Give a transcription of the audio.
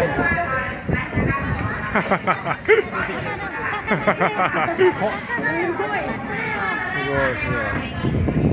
すごいすごい。